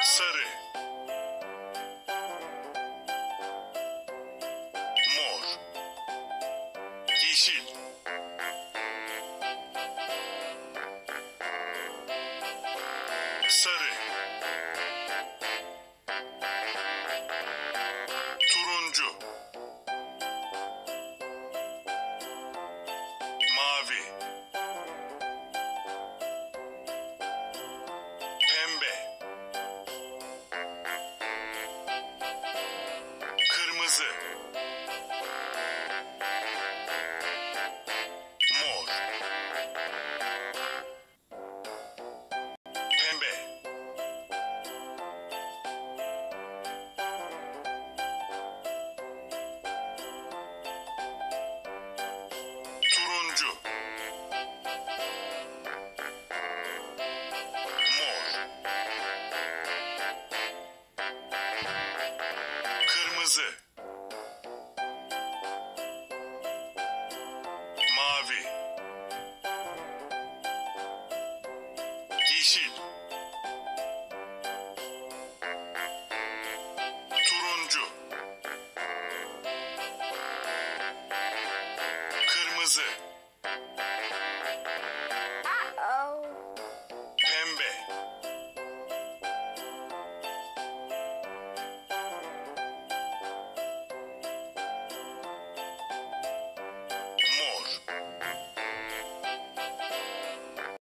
Сыры. Мор. Кисель. Сыры. Kırmızı. Mavi. Yeşil. Turuncu. Kırmızı.